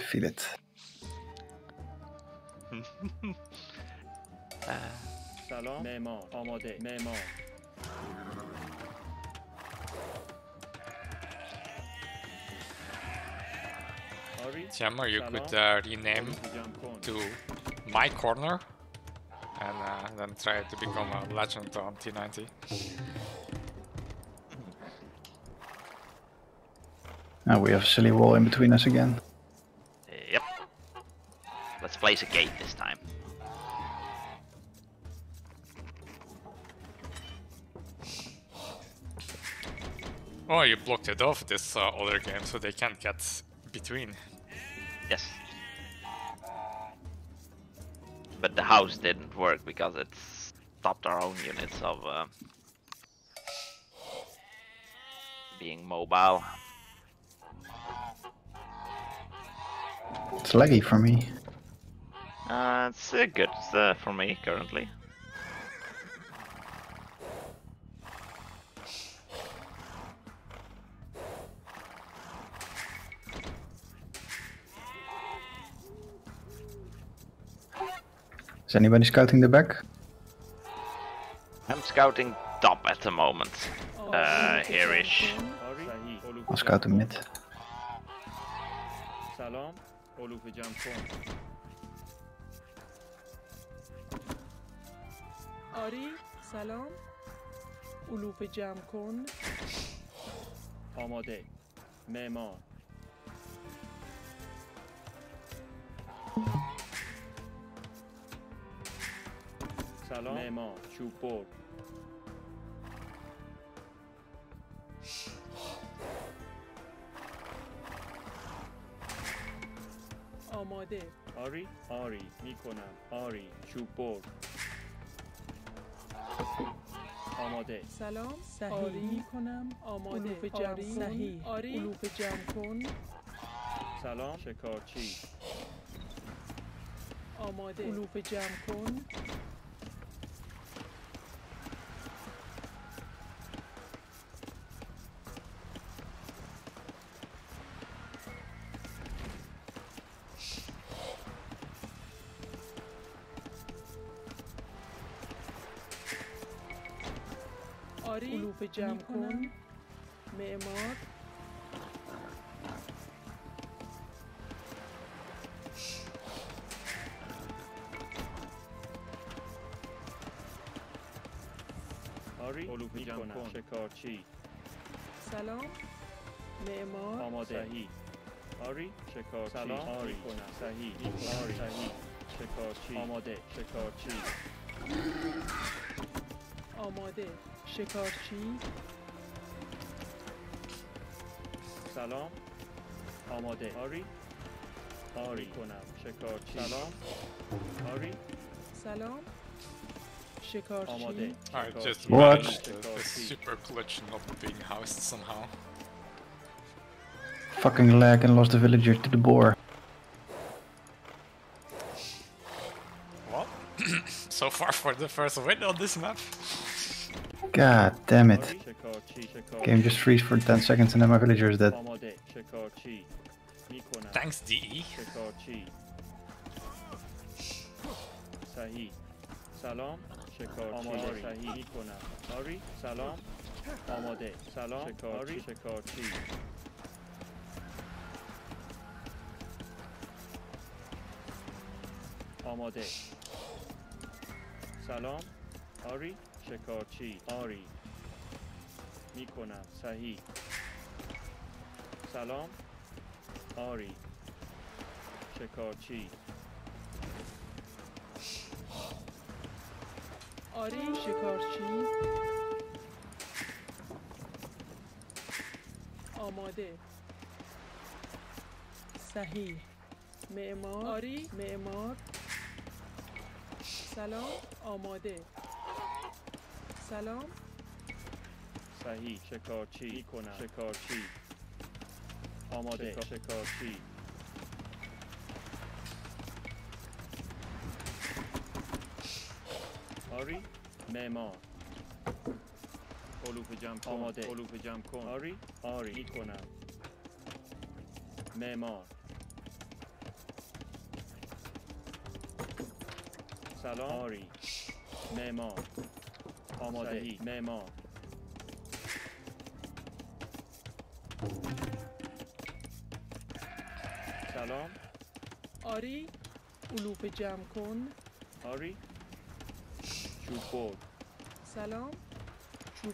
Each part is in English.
feel it. سلام معمار آماده معمار آری Jammer, you سلام. could uh, rename آلوفه جمع کن to my corner and uh, then try to become a legend on T90. Now we have a silly wall in between us again. Yep. Let's place a gate this time. Oh, you blocked it off this uh, other game so they can't get between. Yes. But the house didn't work because it stopped our own units of uh, being mobile. It's laggy for me. Uh, it's uh, good uh, for me currently. Is anybody scouting the back? I'm scouting top at the moment. Uh, here-ish. I'll scout the mid. Salam. آری سلام. علوف جمع کن. آماده. معمار. سلام. معمار چوب برد. آماده. آری؟ آری می‌کنم. آری چوب برد. آماده. سلام. صحیح. آری. می‌کنم. آماده. علوف جمع صحیح. آری. علوف جمع کن. سلام. شکارچی. آماده. علوف جمع کن. آری علوف جمع کن. معمار. آری علوفه جمع کن. شکارچی. سلام. معمار. آماده. صحیح. آری شکارچی. سلام. آری. کنم. صحیح. آری. صحیح. شکارچی. آماده. شکارچی. آماده. شکارچی سلام آماده آری آری کنم شکارچی سلام آری سلام شکارچی آماده I just شکارچی. What? managed the, the شکارچی. super clutch not being housed somehow. Fucking lag and lost the villager to the boar. Well, so far for the first win on this map. God damn it. آری شکارچی شکارچی Game just freeze for 10 seconds and then my villager is dead. آماده شکارچی میکنم Thanks, DE. شکارچی صحیح سلام شکارچی آماده صحیح میکنم آری سلام آماده سلام شکارچی شکارچی آماده سلام آری شکارچی. آری. می‌کنم. صحیح. سلام. آری. شکارچی. آری شکارچی. آماده. صحیح. معمار. آری. معمار. سلام. آماده. سلام. صحیح. شکارچی. کنم شکارچی. آماده. شکارچی. آری. معمار علوف جمع کن. آماده. علوف جمع کن. آری. آری. می کنم معمار سلام. آری. معمار آماده. معمار. سلام. آری علوف جمع کن. آری. چوب سلام. چوب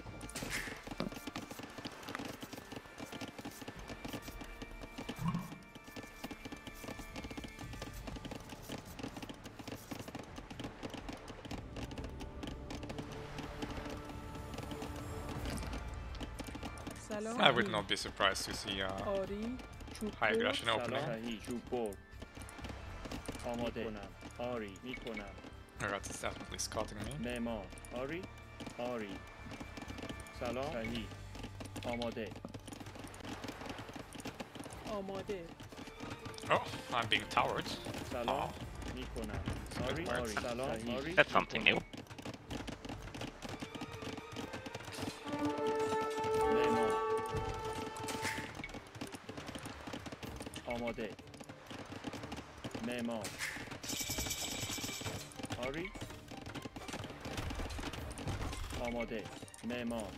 I would not be surprised to see uh, آری چوب high برد aggression opening. سلام صحیح چوب برد آماده کنم آری میکنم Alright, it's definitely scouting me. معمار آری آری سلام صحیح آماده آماده Oh, I'm being towered. سلام Oh. میکنم آری Works. آری سلام صحیح. آری That's something new. آماده. معمار. آری؟ آماده. معمار.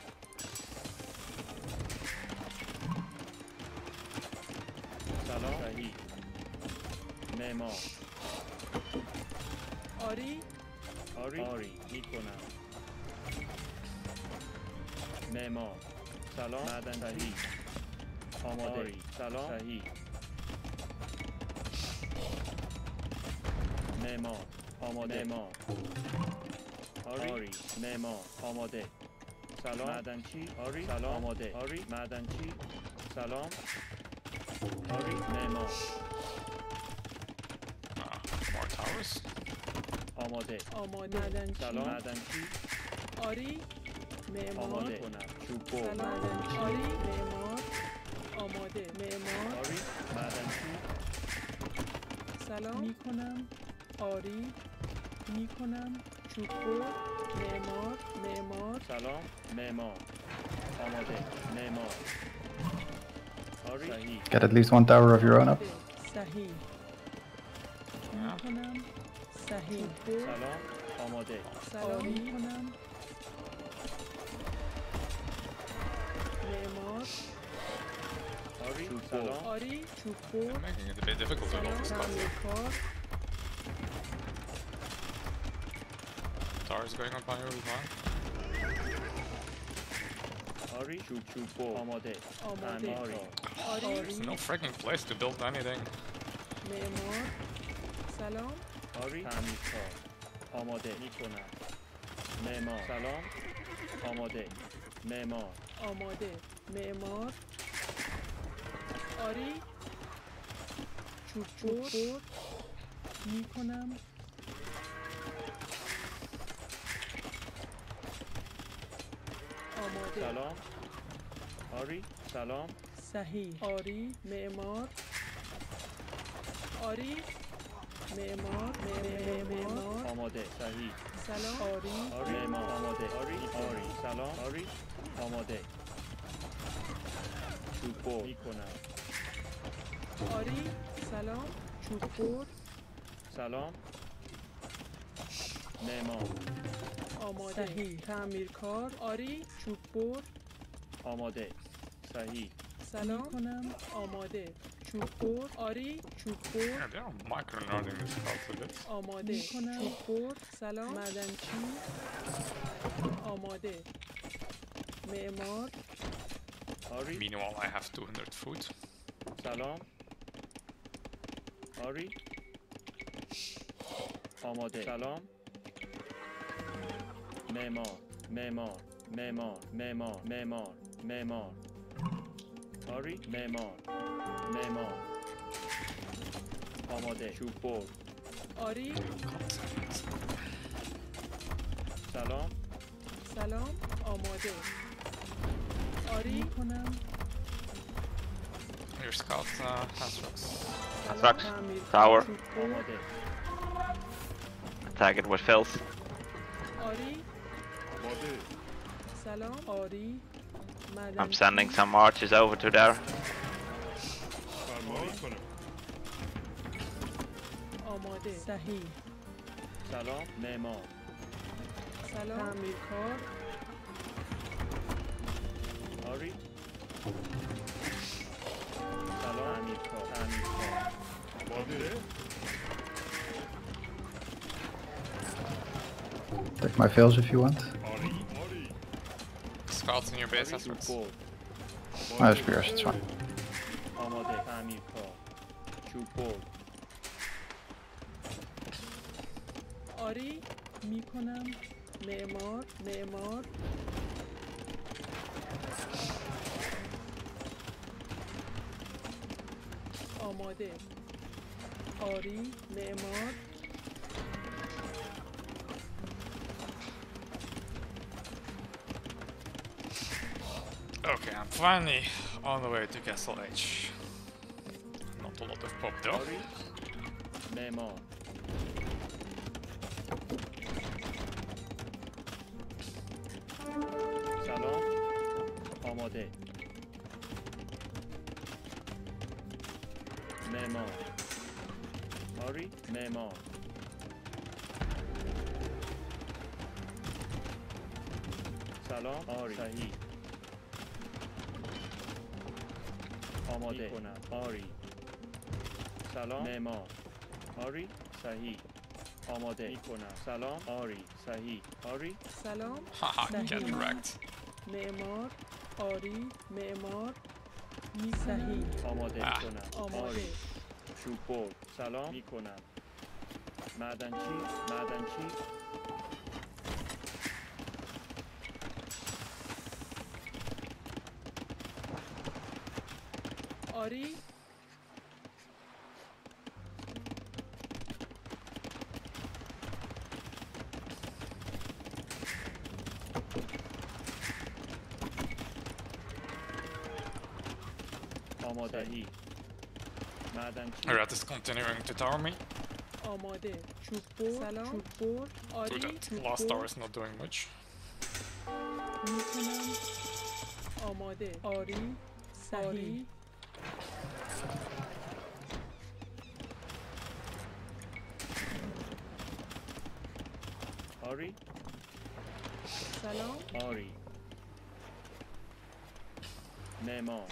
سلام. صحیح. معمار. آری؟ آری. آری. می‌کنم. معمار. سلام. معدن صحیح. آماده. آری. سلام. صحیح. معمار آماده معمار آری, آری. معمار آماده سلام معدن چی آری سلام آماده آری معدن چی سلام آری معمار. آماده آماده معدنچی سلام معدن چی آری معمار آماده کنم چوب برد سلام آری معمار آماده معمار آری معدن چی سلام می‌کنم آری میکنم چوب برد معمار معمار سلام معمار آماده معمار آری صحیح Get at least one tower of your own up. صحیح Yeah. میکنم صحیح برد سلام آماده سلام میکنم معمار آری سلام آری چوب They're برد making it a bit difficult to سلام build this castle. تعمیرکار Towers going up on your line. آری چوب چوب برد آماده آماده تعمیر آری There's no freaking place to build anything. معمار سلام آری تعمیر کار آماده میکنم معمار سلام آماده معمار آماده معمار آری چوب برد میکنم آماده سلام. آری سلام. صحیح. آری معمار. آری معمار. معمار. آماده صحیح. سلام. آری. آری معمار آماده. آری آری. سلام. آری آماده. چوب برد می‌کنم. آری سلام. چوب برد سلام معمار. آماده. صحیح. تعمیرکار. آری. چوب برد آماده. صحیح. سلام. کنم. آماده. چوب برد آری چوب bit. آماده. چوب برد سلام. معدنچی آماده. معمار. آری. Meanwhile, I have 200 food. سلام. آری. آماده. سلام. معمار معمار معمار معمار معمار معمار آری معمار معمار آماده چوب بر آری سلام سلام آماده آری کنم Your scout uh, has rocks. سلام Trucks. تعمیرکار Tower. چوب بر. آماده Attack it with filth. آری آماده سلام آری I'm مدنچی sending some archers over to there. فرمایی کنم آماده صحیح سلام معمار سلام تعمیرکار آری سلام تعمیرکار تعمیرکار آماده Take my fails if you want. FPS اساس Ależ biorę się trzymaj. آماده تعمیر کار چوپل آری می‌کنم. معمار معمار. آماده. آری معمار. Okay, I'm finally on the way to Castle Age. Not a lot of pop though. آماده. کنم آری. سلام. معمار. آری. صحیح. آماده. می کنم سلام. آری. صحیح. آری. سلام. معمار. آری. معمار. می صحیح. آماده می آه. کنم آماده. آری. چوب سلام. می کنم معدنچی معدنچی آری آماده ای معدنچی Rat is continuing to tower me. آماده چوب بر سلام چوب بر To آری that چوب last بر tower is not doing much. میکنم آماده آری صحیح معمار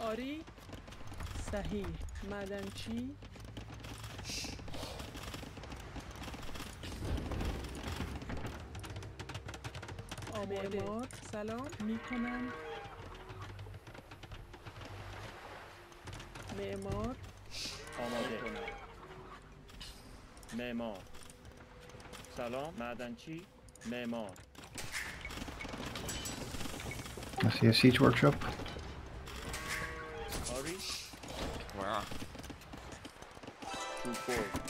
آری؟ صحیح. معدنچی آماده. سلام. می‌کنم. معمار آماده. معمار سلام. معدنچی معمار see a siege workshop. Hurry. Two.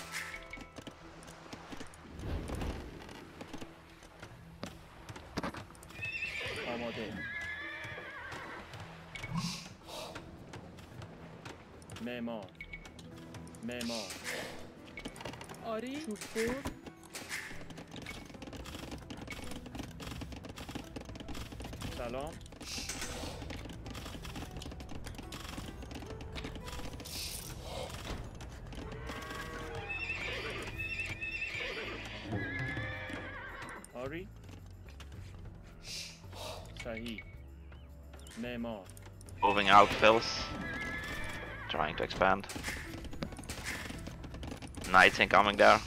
آری صحیح معمار Moving out filth. Trying to expand. Knights incoming there.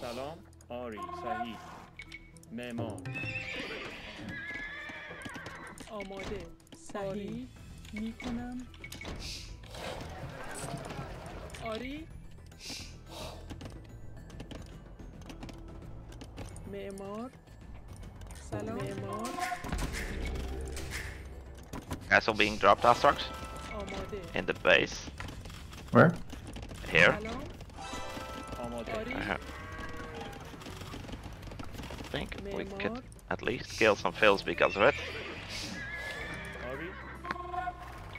سلام آری صحیح معمار آماده صحیح میکنم آری معمار سلام معمار Castle being dropped, Astrax, آماده in the base. Where? Here. سلام آماده آری I think we could معمار at least kill some fills because of it. آری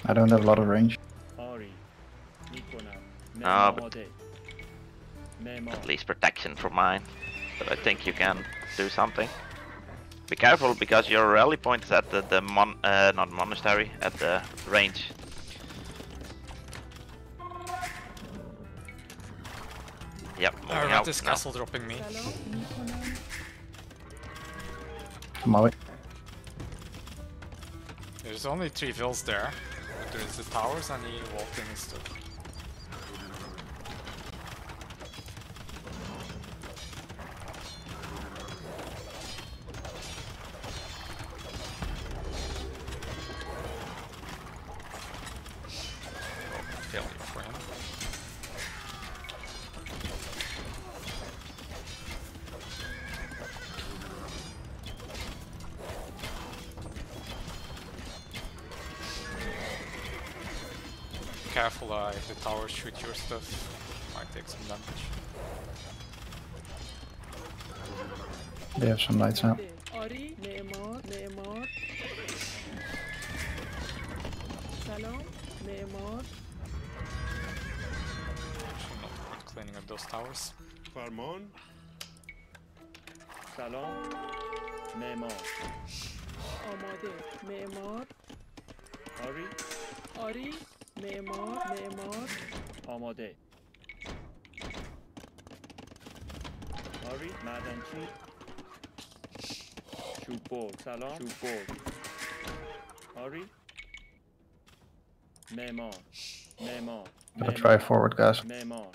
I don't have a lot of range. آری میکنم Ah, معمار but- آماده معمار At least protection for mine. But I think you can do something. Be careful because your rally point is at the, the mon uh, not monastery, at the range. Yep. I right, this castle dropping me. Come on. There's only three vills there. There's the towers and the wall stuff. if the towers shoot your stuff, might take some damage. They have some lights out. آماده آری معمار معمار سلام معمار Should not be cleaning up those towers. فرمان سلام معمار آماده معمار آری آری معمار معمار آماده آری معدنچی چوب بر سلام چوب بر آری معمار معمار Gotta try forward, guys. معمار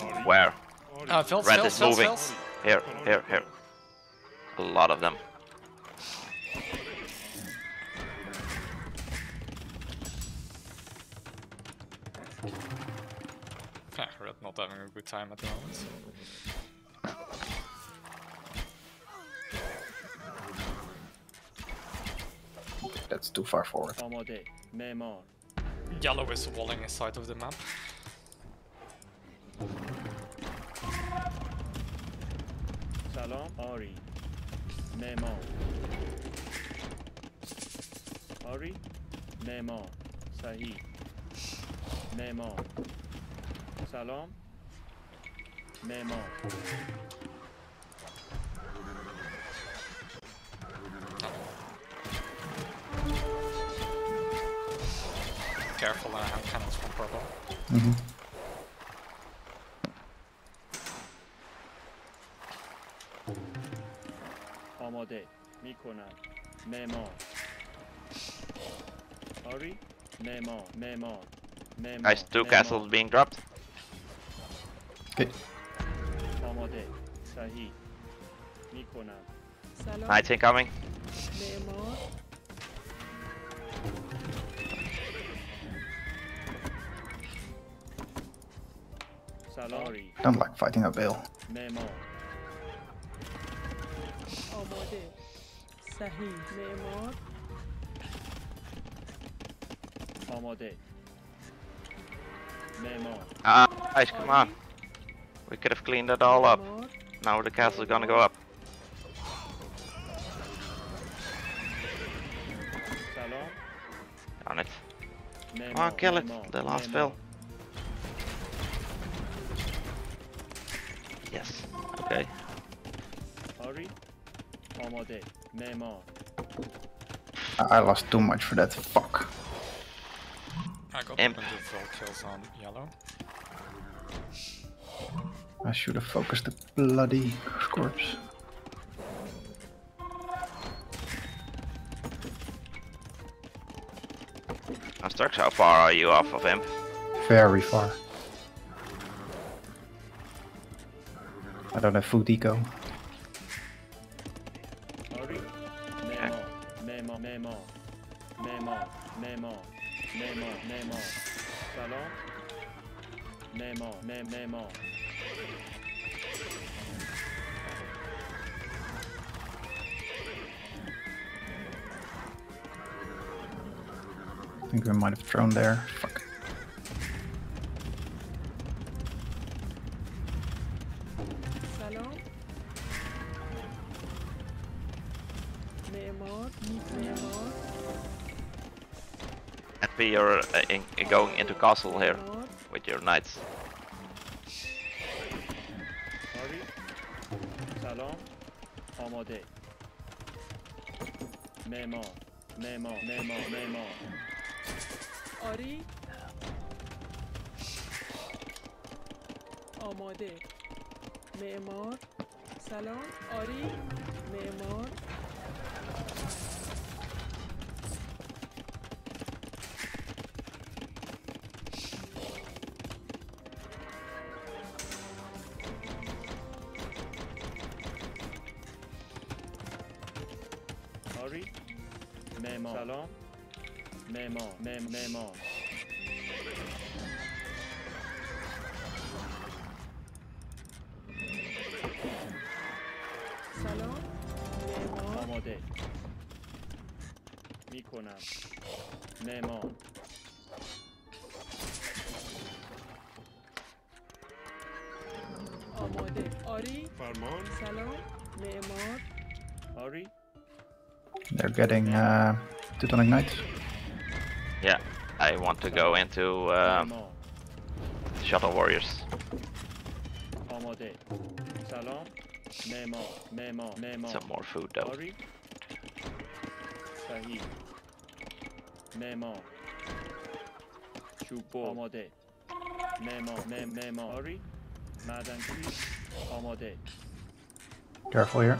آری Where? آری Uh, fills, Red fills, is fills, moving. fills. Here, here, here. A lot of them. not having a good time at the moment. That's too far forward. Yellow is walling his side of the map. Salam Ari. Memo. Ari. Memo. Sahih. Memo. Salam معمار Careful, uh, hand cannons from purple. hmm آماده میکنم معمار آری معمار معمار معمار Guys, two معمار. castles being dropped. Okay. Sahi. think Salon. Night incoming. Nemo. Salori. Don't like fighting a bill. Nemo. Nemo. Ah, guys, come on. We could have cleaned it all up. Now the castle is gonna go up. Darn it. Oh, oh kill it. The last fill. Yes. Okay. Hurry. I lost too much for that. Fuck. I got kills on yellow. I should have focused the bloody corpse. Astrax, how far are you off of him? Very far. I don't have food eco. thrown there. Fuck. سلام معمار معمار And we are uh, in, going into castle here معمار with your knights. آری سلام آماده معمار معمار معمار معمار آری؟ آماده. معمار. سلام. آری؟ معمار. آری؟ معمار. سلام. معمار مم معمار سلام معمار آماده میکنم معمار آماده آری فرمان سلام معمار آری They're getting uh, Teutonic Knights. Yeah, I want to go into uh, Shotel Warriors. Some more food though. Careful here.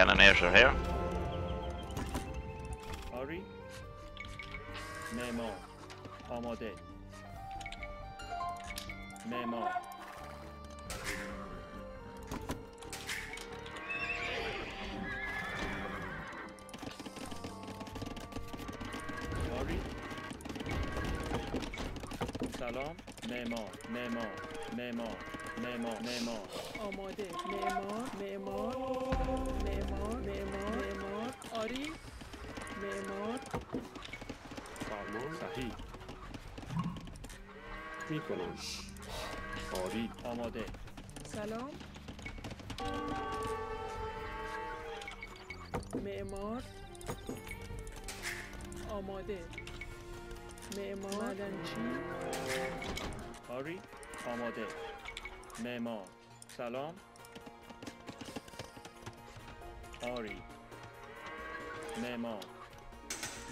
cannon air here. آماده سلام. معمار. آماده. معمار. معدنچی آری آماده. معمار. سلام. آری. معمار.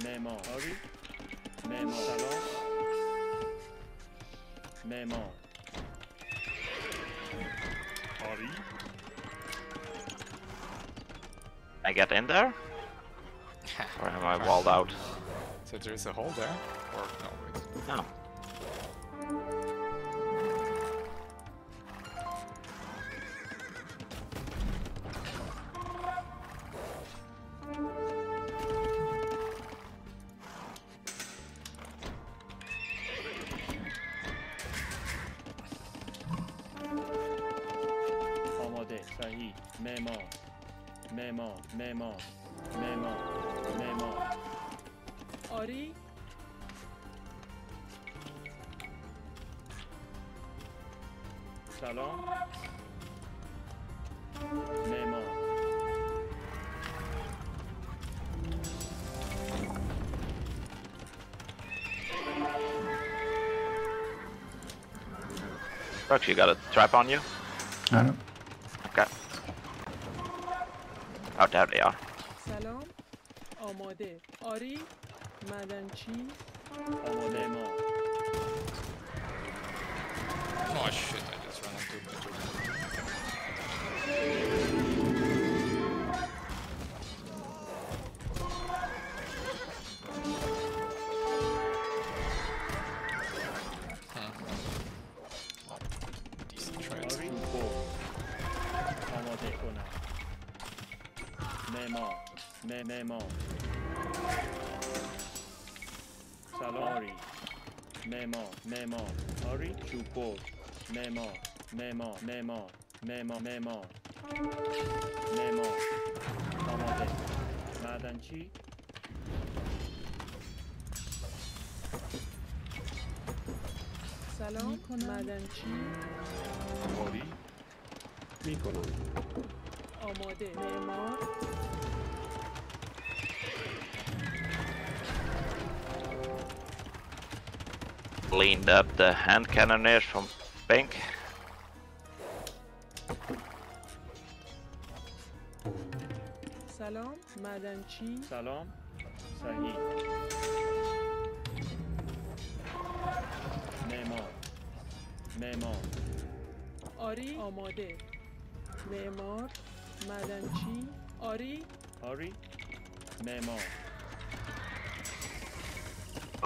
معمار. آری. معمار. سلام. معمار. I get in there? Or am I walled out? So there's a hole there? Or no, wait. No. Brooks, you got a trap on you? I don't. Okay. Oh, there they are. سلام آماده آری معدنچی آماده معمار Oh shit, I just ran into it. معمار سلام آری. معمار معمار آری چوبور معمار معمار معمار معمار معمار معمار آماده. معدنچی سلام. معدنچی آری. می‌کنم. آماده. معمار cleaned up the hand cannoneers from bank. Salam, Madanchi. Salam, Sahi. Neymar. Neymar. Ori, Amade. Neymar, Madanchi. Ori. Ori. Neymar.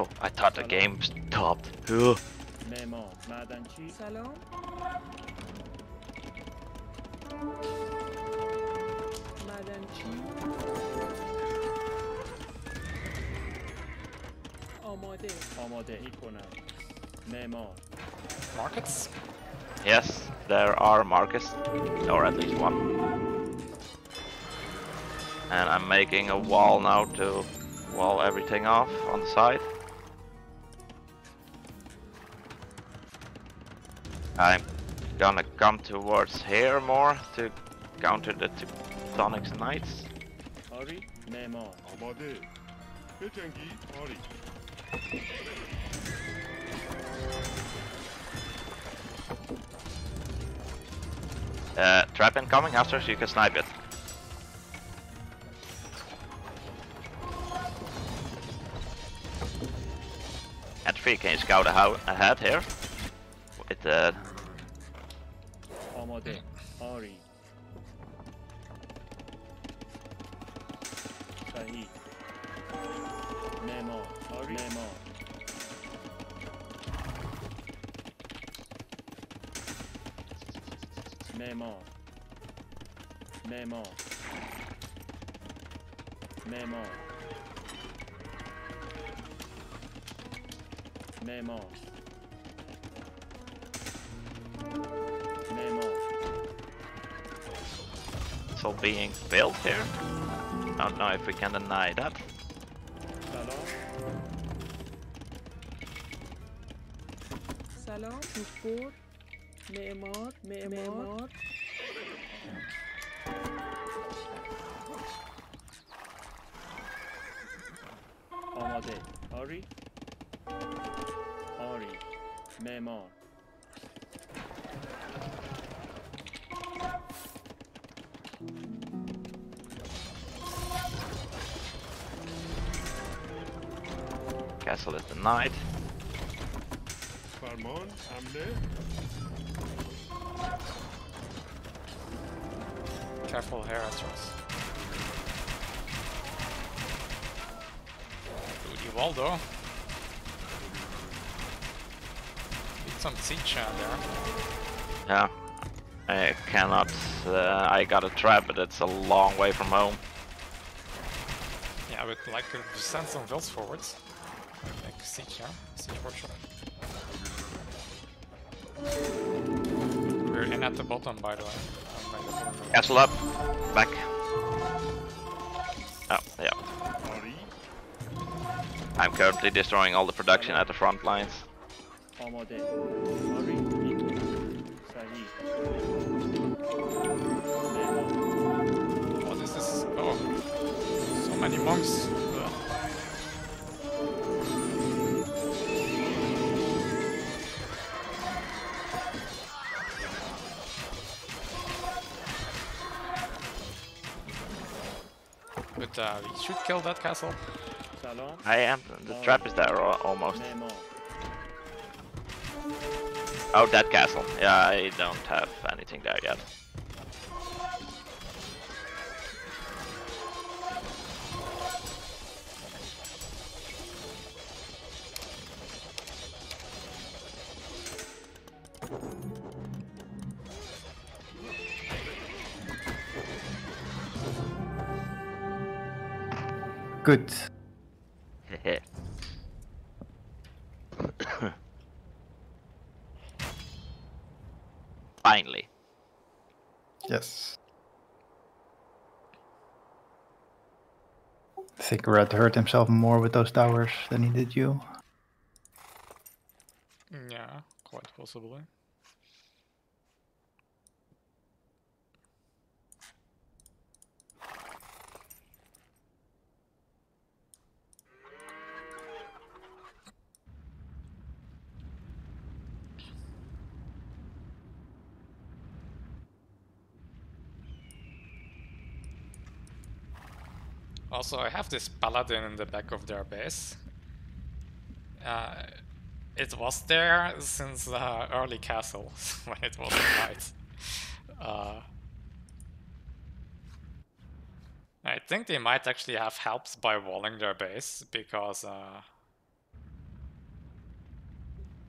Oh, I thought the game stopped. Ugh. Salon? Markets? Yes, there are markets. Or at least one. And I'm making a wall now to wall everything off on the side. I'm gonna come towards here more to counter the Teutonic Knights. Uh, trap incoming after so you can snipe it. At 3, can you scout ahead here? With the uh, being built here. I don't know if we can deny that. سلام سلام چوببر معمار معمار آماده آری آری معمار Castle is denied. Farmon, Hamne. Careful, Heratros. Dude, Evaldo. Need some Zicha there. Yeah. I cannot. Uh, I got a trap, but it's a long way from home. Yeah, I would like to send some vills forwards siege, huh? We're in at the bottom, by the way. Castle up. Back. Oh, yeah. I'm currently destroying all the production at the front lines. What is this? Oh, so many monks. should kill that castle. I am. The trap is there almost. Oh, that castle. Yeah, I don't have anything there yet. Good. Finally. Yes. I think Red hurt himself more with those towers than he did you. Yeah, quite possibly. Also, I have this paladin in the back of their base. Uh, it was there since the early castle, when it was a. Uh, I think they might actually have helped by walling their base, because uh,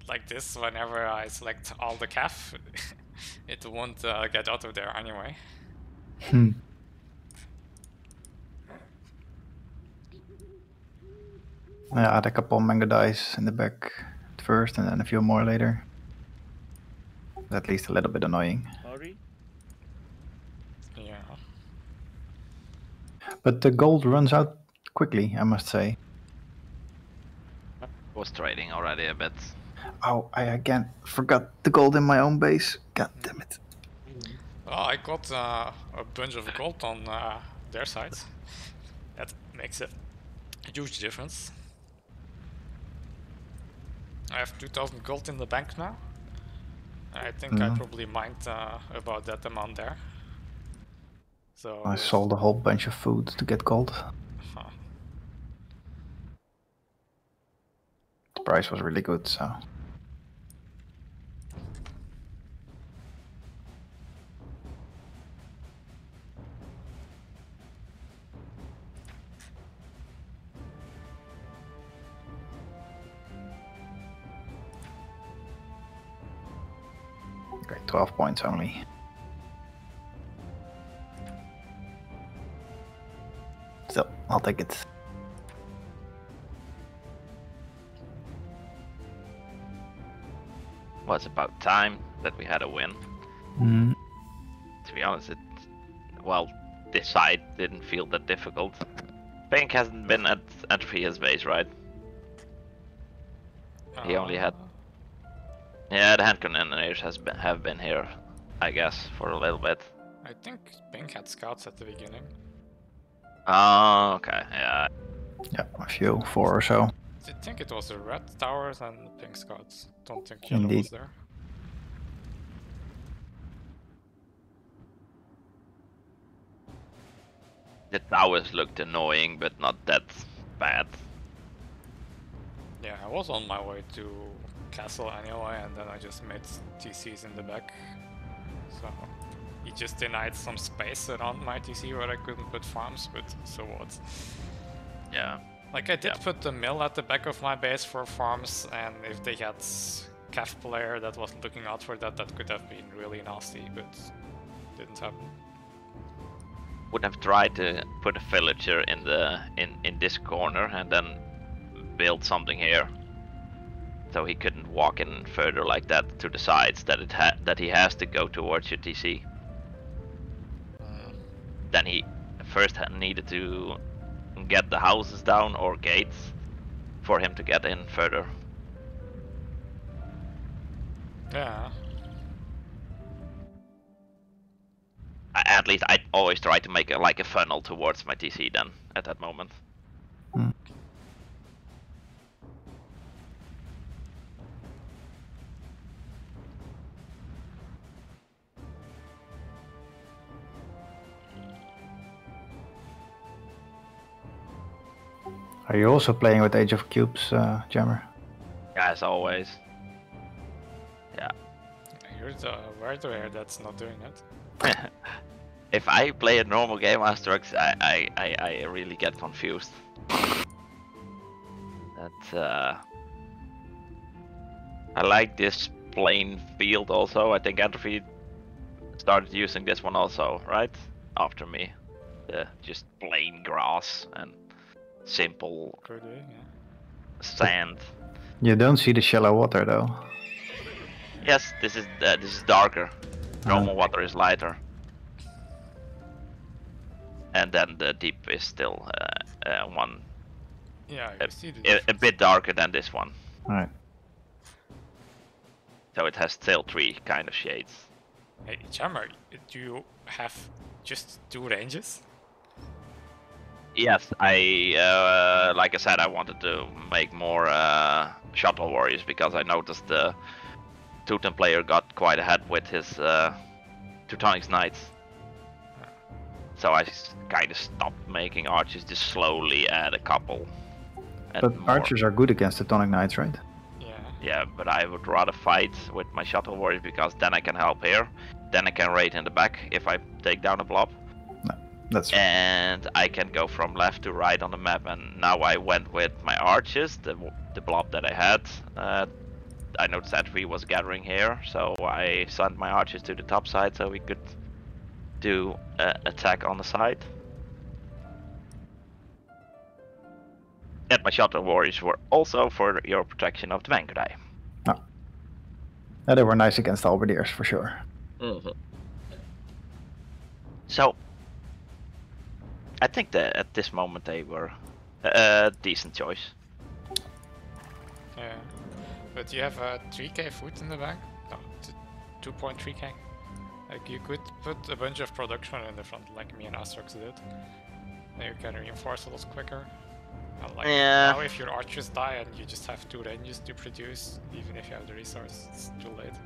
like this, whenever I select all the cav, it won't uh, get out of there anyway. Hmm. Yeah, add a couple Mangudai in the back first and then a few more later. At least a little bit annoying. Sorry? Yeah. But the gold runs out quickly, I must say. I was trading already a bit. Oh, I again forgot the gold in my own base. God damn it. Oh, I got uh, a bunch of gold on uh, their side. That makes a huge difference. I have 2000 gold in the bank now. I think I Mhm. probably mined uh, about that amount there. So I sold a whole bunch of food to get gold. Huh. The price was really good, so. 12 points only. So, I'll take it. Was about time that we had a win. Mm, To be honest, it well, this side didn't feel that difficult. Pink hasn't been at at his base, right? He only had- Uh, Yeah, the hand cannoneers has been, have been here, I guess, for a little bit. I think Pink had scouts at the beginning. Oh, okay, yeah. yeah, a few, four or so. I think it was the red towers and the pink scouts. Don't think yellow Indeed. was there. The towers looked annoying, but not that bad. Yeah, I was on my way to castle anyway, and then I just made TCs in the back. So he just denied some space around my TC where I couldn't put farms, but so what? Yeah. Like I did Yeah. put the mill at the back of my base for farms, and if they had cav player that wasn't looking out for that, that could have been really nasty, but didn't happen. Would have tried to put a villager in the in in this corner and then build something here, so he couldn't walk in further like that to the sides. That it ha- that he has to go towards your TC. Then he first needed to get the houses down or gates for him to get in further. Yeah, I, a- at least I always try to make a, like a funnel towards my TC then at that moment. Hmm. Are you also playing with Age of Cubes, uh, Jammer? As always. Yeah. You're the weird here that's not doing it. if I play a normal game Asterix, I, I, I, I really get confused. That uh, I like this plain field also. I think Entropy started using this one also, right? After me. The just plain grass and simple Could yeah. sand. You don't see the shallow water though. Yes, this is uh, this is darker. Normal water is lighter. And then the deep is still uh, uh, one Yeah, you a, see the a, a bit darker than this one. Alright. So it has still three kind of shades. Hey, Jammer, do you have just two ranges? Yes, I uh, like I said, I wanted to make more uh, Shotel Warriors because I noticed the Teuton player got quite ahead with his uh, Teutonics Knights. So I kind of stopped making archers, just slowly add a couple. and But more. archers are good against Teutonic Knights, right? Yeah. Yeah, but I would rather fight with my Shotel Warriors because then I can help here. Then I can raid in the back if I take down a blob. That's and I can go from left to right on the map. And now I went with my arches, the the blob that I had. Uh, I noticed that we was gathering here, so I sent my archers to the top side so we could do uh, attack on the side. And my Shotel Warriors were also for your protection of the Vanguard. yeah, they were nice against the Halberdiers for sure. So, I think that at this moment they were a decent choice. Yeah. But you have a 3k foot in the bank? No, 2.3k. Like you could put a bunch of production in the front like me and Asterix did. Then you can reinforce a lot quicker. And like Yeah. now if your archers die and you just have two ranges to produce, even if you have the resource, it's too late.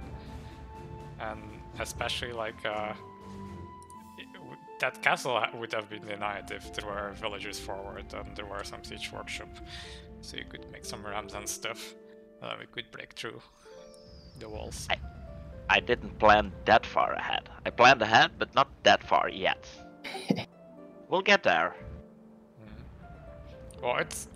And especially like uh, that castle would have been denied if there were villagers forward and there were some siege workshop. So you could make some rams and stuff. Uh, we could break through the walls. I didn't plan that far ahead. I planned ahead, but not that far yet. we'll get there. Mm. Well, it's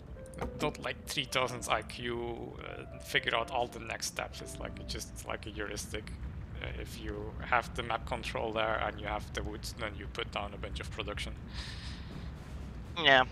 not like 3000 IQ uh, figure out all the next steps. It's like it's just like a heuristic. Uh, if you have the map control there and you have the woods, then you put down a bunch of production. Yeah,